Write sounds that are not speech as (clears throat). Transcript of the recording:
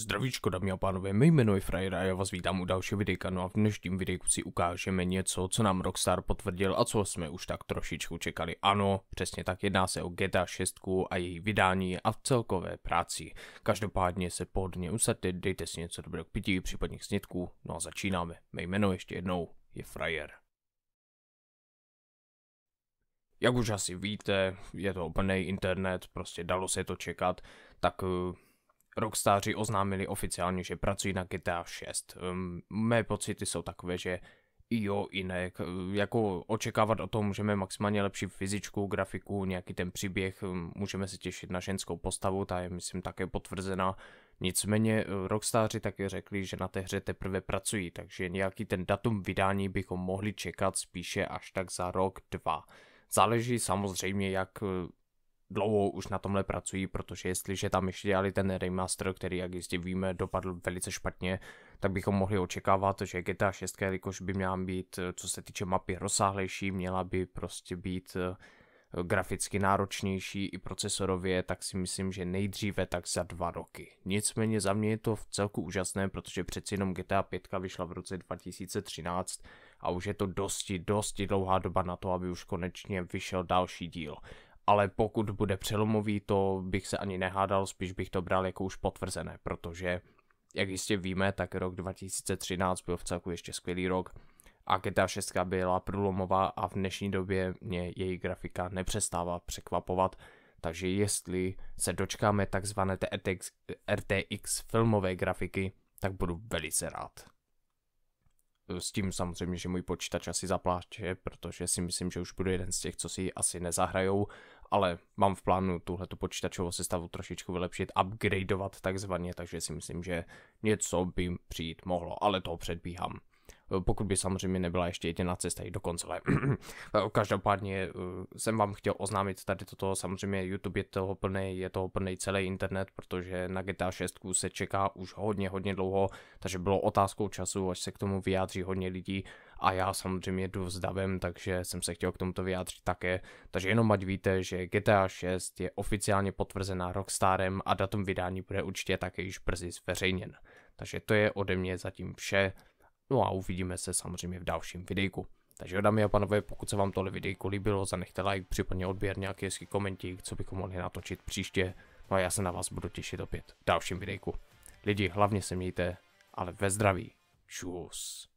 Zdravíčko dámy a pánové, mé jméno je Frajer a já vás vítám u dalšího videjka, no a v dnešním videjku si ukážeme něco, co nám Rockstar potvrdil a co jsme už tak trošičku čekali. Ano, přesně tak jedná se o GTA 6 a její vydání a v celkové práci. Každopádně se pohodlně usaďte, dejte si něco dobrého k pití, případně k snědku, no a začínáme. Mé jméno ještě jednou je Frajer. Jak už asi víte, je to úplný internet, prostě dalo se to čekat, tak uh, Rockstáři oznámili oficiálně, že pracují na GTA 6. Um, mé pocity jsou takové, že jo, i ne. Jako očekávat o tom můžeme maximálně lepší fyzičku, grafiku, nějaký ten příběh, um, můžeme se těšit na ženskou postavu, ta je myslím také potvrzená. Nicméně uh, Rockstáři také řekli, že na té hře teprve pracují, takže nějaký ten datum vydání bychom mohli čekat spíše až tak za rok, dva. Záleží samozřejmě, jak uh, dlouho už na tomhle pracují, protože jestliže tam ještě dělali ten remaster, který, jak jistě víme, dopadl velice špatně, tak bychom mohli očekávat, že GTA 6, jelikož by měla být, co se týče mapy, rozsáhlejší, měla by prostě být eh, graficky náročnější i procesorově, tak si myslím, že nejdříve tak za dva roky. Nicméně za mě je to v celku úžasné, protože přeci jenom GTA 5 vyšla v roce 2013 a už je to dosti, dosti dlouhá doba na to, aby už konečně vyšel další díl ale pokud bude přelomový, to bych se ani nehádal, spíš bych to bral jako už potvrzené, protože, jak jistě víme, tak rok 2013 byl v celku ještě skvělý rok a GTA 6 byla průlomová a v dnešní době mě její grafika nepřestává překvapovat, takže jestli se dočkáme takzvané RTX, RTX filmové grafiky, tak budu velice rád. S tím samozřejmě, že můj počítač asi zapláče, protože si myslím, že už budu jeden z těch, co si asi nezahrajou ale mám v plánu tuhle počítačovou sestavu trošičku vylepšit, upgradeovat takzvaně, takže si myslím, že něco by přijít mohlo, ale toho předbíhám pokud by samozřejmě nebyla ještě jediná cesta i do konzole. (clears throat) Každopádně eh, jsem vám chtěl oznámit tady toto, samozřejmě YouTube je toho plný, je toho plný celý internet, protože na GTA 6 se čeká už hodně, hodně dlouho, takže bylo otázkou času, až se k tomu vyjádří hodně lidí a já samozřejmě jdu s davem, takže jsem se chtěl k tomuto vyjádřit také, takže jenom ať víte, že GTA 6 je oficiálně potvrzená Rockstarem a datum vydání bude určitě také již brzy zveřejněn. Takže to je ode mě zatím vše. No a uvidíme se samozřejmě v dalším videjku. Takže dámy a panové, pokud se vám tohle videjko líbilo, zanechte like, případně odběr, nějaký hezký komentík, co bychom mohli natočit příště. No a já se na vás budu těšit opět v dalším videjku. Lidi, hlavně se mějte, ale ve zdraví. Čus.